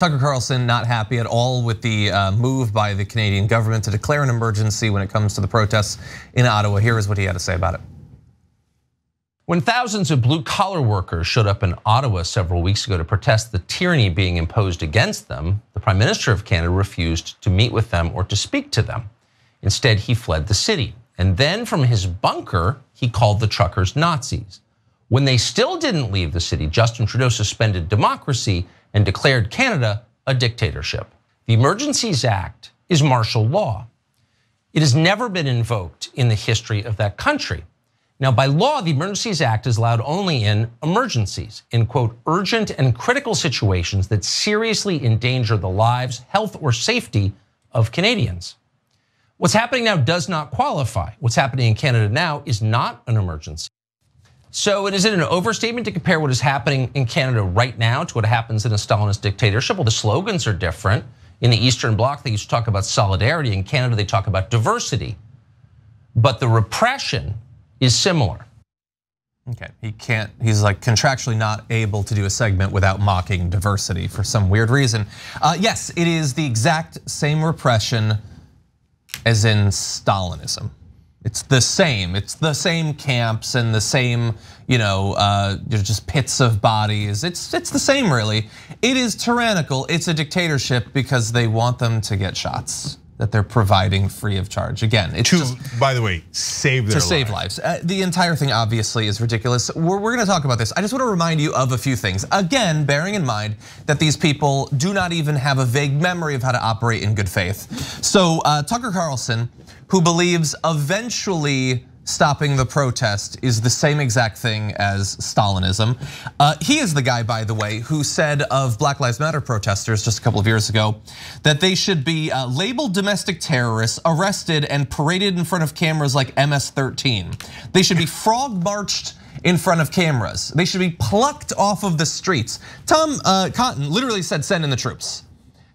Tucker Carlson not happy at all with the uh, move by the Canadian government to declare an emergency when it comes to the protests in Ottawa. Here is what he had to say about it. When thousands of blue collar workers showed up in Ottawa several weeks ago to protest the tyranny being imposed against them, the Prime Minister of Canada refused to meet with them or to speak to them. Instead, he fled the city. And then from his bunker, he called the truckers Nazis. When they still didn't leave the city, Justin Trudeau suspended democracy and declared Canada a dictatorship. The Emergencies Act is martial law. It has never been invoked in the history of that country. Now, by law, the Emergencies Act is allowed only in emergencies, in quote, urgent and critical situations that seriously endanger the lives, health, or safety of Canadians. What's happening now does not qualify. What's happening in Canada now is not an emergency. So is it an overstatement to compare what is happening in Canada right now to what happens in a Stalinist dictatorship? Well, the slogans are different. In the Eastern Bloc, they used to talk about solidarity. In Canada, they talk about diversity. But the repression is similar. Okay, he can't, he's like contractually not able to do a segment without mocking diversity for some weird reason. Uh, yes, it is the exact same repression as in Stalinism. It's the same. It's the same camps and the same, you know, uh, just pits of bodies. It's it's the same, really. It is tyrannical. It's a dictatorship because they want them to get shots that they're providing free of charge. Again, it's to, just, by the way, save their to save lives. Uh, the entire thing obviously is ridiculous. We're, we're going to talk about this. I just want to remind you of a few things. Again, bearing in mind that these people do not even have a vague memory of how to operate in good faith. So uh, Tucker Carlson who believes eventually stopping the protest is the same exact thing as Stalinism. Uh, he is the guy, by the way, who said of Black Lives Matter protesters just a couple of years ago that they should be uh, labeled domestic terrorists, arrested, and paraded in front of cameras like MS-13. They should be frog marched in front of cameras. They should be plucked off of the streets. Tom uh, Cotton literally said, send in the troops.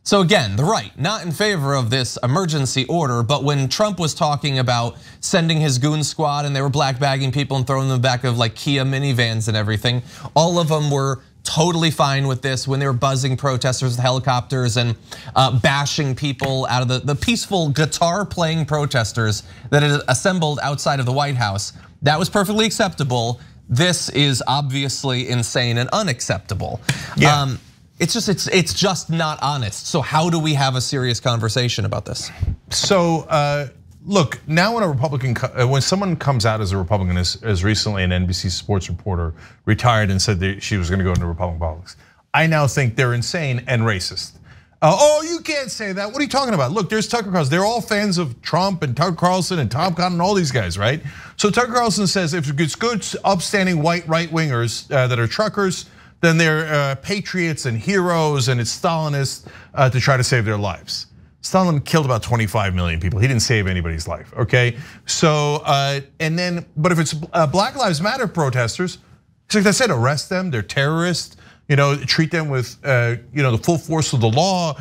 So again, the right, not in favor of this emergency order, but when Trump was talking about sending his goon squad and they were black bagging people and throwing them back of like Kia minivans and everything, all of them were totally fine with this when they were buzzing protesters with helicopters and uh, bashing people out of the, the peaceful guitar playing protesters that had assembled outside of the White House. That was perfectly acceptable. This is obviously insane and unacceptable. Yeah. Um, it's just it's it's just not honest. So how do we have a serious conversation about this? So uh, look, now when a Republican, uh, when someone comes out as a Republican, as, as recently an NBC sports reporter retired and said that she was going to go into Republican politics, I now think they're insane and racist. Uh, oh, you can't say that. What are you talking about? Look, there's Tucker Carlson. They're all fans of Trump and Tucker Carlson and Tom Cotton and all these guys, right? So Tucker Carlson says if it's good, upstanding white right wingers that are truckers then they're uh, patriots and heroes and it's Stalinists uh, to try to save their lives. Stalin killed about 25 million people. He didn't save anybody's life, okay? So, uh, and then, but if it's Black Lives Matter protesters, it's like I said, arrest them, they're terrorists, you know, treat them with, you know, the full force of the law.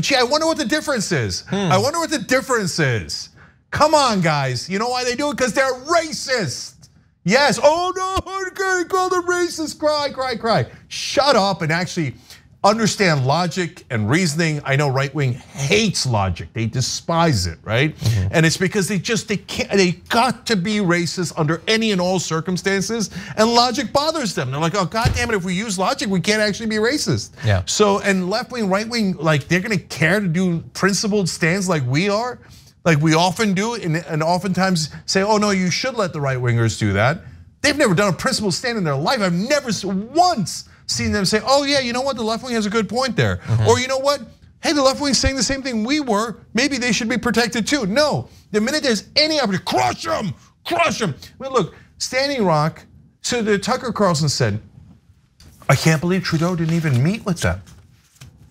Gee, I wonder what the difference is. Hmm. I wonder what the difference is. Come on, guys. You know why they do it? Because they're racist. Yes, oh no, okay, call them racist, cry, cry, cry. Shut up and actually understand logic and reasoning. I know right wing hates logic. They despise it, right? Mm -hmm. And it's because they just they can't they got to be racist under any and all circumstances and logic bothers them. They're like, "Oh god damn it, if we use logic, we can't actually be racist." Yeah. So and left wing, right wing like they're going to care to do principled stands like we are? like we often do, and oftentimes say, oh no, you should let the right wingers do that. They've never done a principled stand in their life. I've never once seen them say, oh yeah, you know what, the left wing has a good point there. Mm -hmm. Or you know what, hey, the left wing's saying the same thing we were, maybe they should be protected too. No, the minute there's any opportunity, crush them, crush them. I mean, look, Standing Rock, so the Tucker Carlson said, I can't believe Trudeau didn't even meet with them.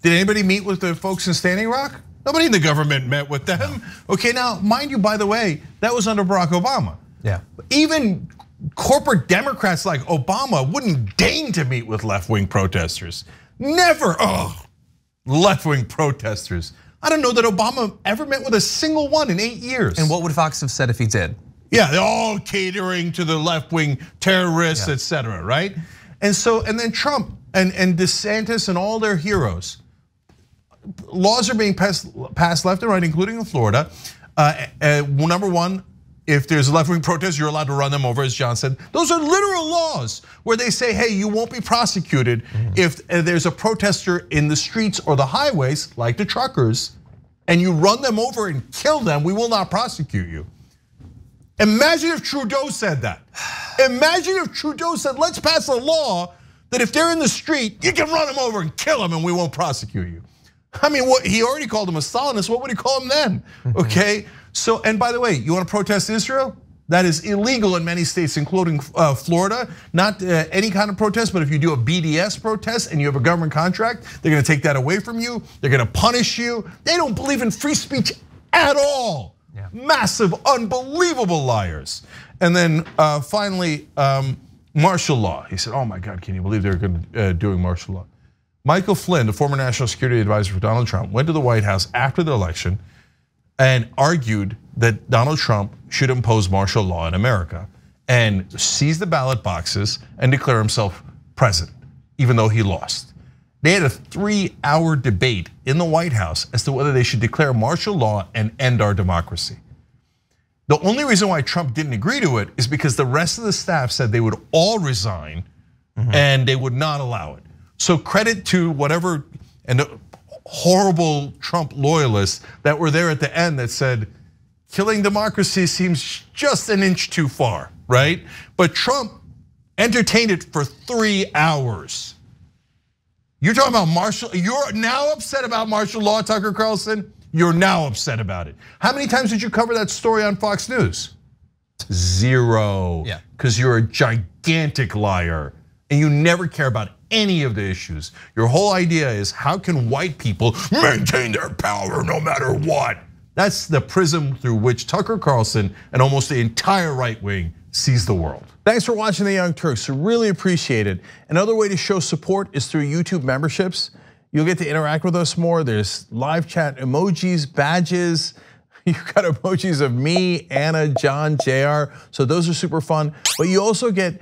Did anybody meet with the folks in Standing Rock? Nobody in the government met with them. Okay, now, mind you, by the way, that was under Barack Obama. Yeah. Even corporate Democrats like Obama wouldn't deign to meet with left wing protesters. Never. Oh, left wing protesters. I don't know that Obama ever met with a single one in eight years. And what would Fox have said if he did? Yeah, they're all catering to the left wing terrorists, yeah. et cetera, right? And so, and then Trump and, and DeSantis and all their heroes laws are being passed, passed left and right, including in Florida. Uh, uh, number one, if there's a left-wing protest, you're allowed to run them over, as John said. Those are literal laws where they say, hey, you won't be prosecuted mm-hmm. if uh, there's a protester in the streets or the highways, like the truckers, and you run them over and kill them, we will not prosecute you. Imagine if Trudeau said that. Imagine if Trudeau said, let's pass a law that if they're in the street, you can run them over and kill them and we won't prosecute you. I mean, what he already called him a Stalinist. What would he call him then? Okay. So, and by the way, you want to protest Israel? That is illegal in many states, including uh, Florida. Not uh, any kind of protest, but if you do a BDS protest and you have a government contract, they're going to take that away from you. They're going to punish you. They don't believe in free speech at all. Yeah. Massive, unbelievable liars. And then uh, finally, um, martial law. He said, "Oh my God, can you believe they're gonna uh doing martial law?" Michael Flynn, the former national security advisor for Donald Trump, went to the White House after the election and argued that Donald Trump should impose martial law in America and seize the ballot boxes and declare himself president, even though he lost. They had a three hour debate in the White House as to whether they should declare martial law and end our democracy. The only reason why Trump didn't agree to it is because the rest of the staff said they would all resign mm-hmm. and they would not allow it. So credit to whatever and horrible Trump loyalists that were there at the end that said, killing democracy seems just an inch too far, right? But Trump entertained it for three hours. You're talking about martial, you're now upset about martial law, Tucker Carlson? You're now upset about it. How many times did you cover that story on Fox News? Zero. Yeah. Because you're a gigantic liar and you never care about any of the issues. Your whole idea is how can white people maintain their power no matter what? That's the prism through which Tucker Carlson and almost the entire right wing sees the world. Thanks for watching The Young Turks. Really appreciate it. Another way to show support is through YouTube memberships. You'll get to interact with us more. There's live chat emojis, badges. You've got emojis of me, Ana, John, JR. So those are super fun. But you also get